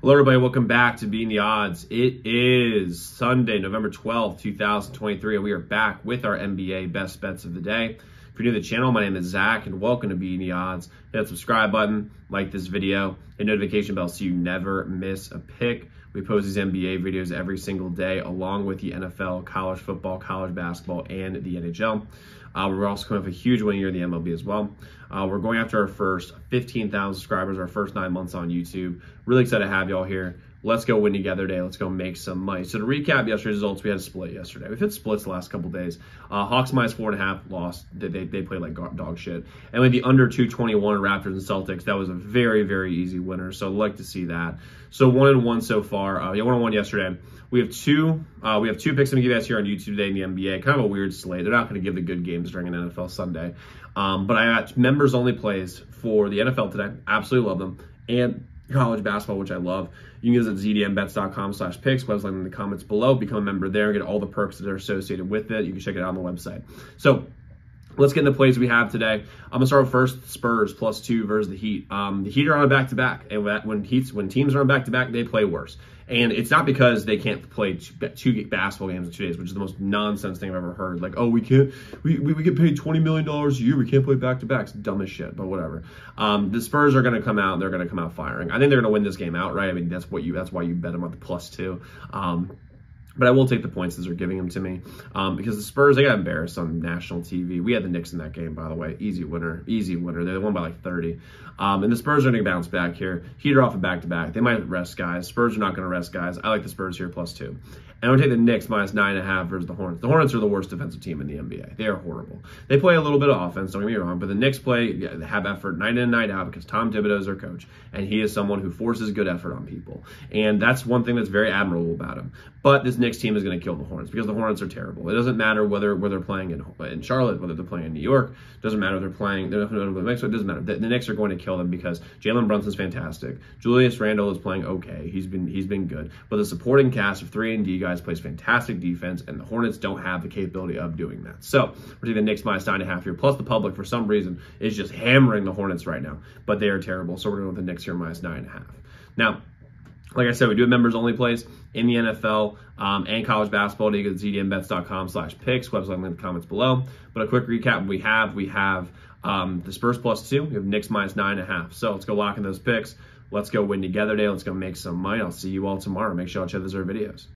Hello, everybody. Welcome back to Beating the Odds. It is Sunday, November 12th, 2023, and we are back with our NBA best bets of the day. If you're new to the channel, my name is Zach, and welcome to Beating the Odds. Hit that subscribe button, like this video, and notification bell so you never miss a pick. We post these NBA videos every single day, along with the NFL, college football, college basketball, and the NHL. Uh, we're also coming up a huge win year in the MLB as well. Uh, we're going after our first 15,000 subscribers, our first nine months on YouTube. Really excited to have y'all here. Let's go win together today. Let's go make some money. So to recap yesterday's results, we had a split yesterday. We've had splits the last couple days. Uh, Hawks minus four and a half lost. They, they, they played like dog shit. And with the under 221 Raptors and Celtics, that was a very, very easy winner. So I'd like to see that. So one and one so far. Uh, yeah, one and one yesterday. We have two. Uh, we have two picks I'm gonna give you guys here on YouTube today in the NBA. Kind of a weird slate. They're not gonna give the good games during an NFL Sunday. Um, but I got members only plays for the NFL today. Absolutely love them. And college basketball, which I love. You can visit zdmbets.com slash picks, website in the comments below, become a member there, and get all the perks that are associated with it. You can check it out on the website. So Let's get into plays we have today. I'm gonna start with first Spurs plus two versus the Heat. Um, the Heat are on a back to back, and when Heats when teams are on back to back, they play worse. And it's not because they can't play two, basketball games in two days, which is the most nonsense thing I've ever heard. Like, oh, we can't, we, we, we get paid $20 million a year. We can't play back to backs. Dumb as shit, but whatever. Um, the Spurs are going to come out. and They're going to come out firing. I think they're going to win this game outright. I mean, that's what you, that's why you bet them at the plus two. Um, but I will take the points as they're giving them to me um, because the Spurs, they got embarrassed on national TV. We had the Knicks in that game, by the way. Easy winner. Easy winner. They won by like 30. Um, and the Spurs are going to bounce back here. Heater off a of back-to-back. They might rest guys. Spurs are not going to rest guys. I like the Spurs here plus two. And I'm going to take the Knicks minus nine and a half versus the Hornets. The Hornets are the worst defensive team in the NBA. They are horrible. They play a little bit of offense, don't get me wrong, but the Knicks play, have effort night in and night out because Tom Thibodeau is their coach. And he is someone who forces good effort on people. And that's one thing that's very admirable about him. But this Knicks team is going to kill the Hornets because the Hornets are terrible. It doesn't matter whether whether they're playing in, in Charlotte, whether they're playing in New York. It doesn't matter if they're playing. They're nothing the It doesn't matter. The, the Knicks are going to kill them because Jalen Brunson's fantastic. Julius Randle is playing okay. He's been he's been good. But the supporting cast of three and D guys plays fantastic defense, and the Hornets don't have the capability of doing that. So we're taking the Knicks minus nine and a half here. Plus the public for some reason is just hammering the Hornets right now, but they are terrible. So we're going with the Knicks here minus nine and a half. Now like I said, we do have members only plays in the NFL um, and college basketball. You go to zdmbets.com slash picks, website link in the comments below. But a quick recap we have, we have um, the Spurs plus two, we have Knicks minus nine and a half. So let's go lock in those picks. Let's go win together today. Let's go make some money. I'll see you all tomorrow. Make sure y'all check those other videos.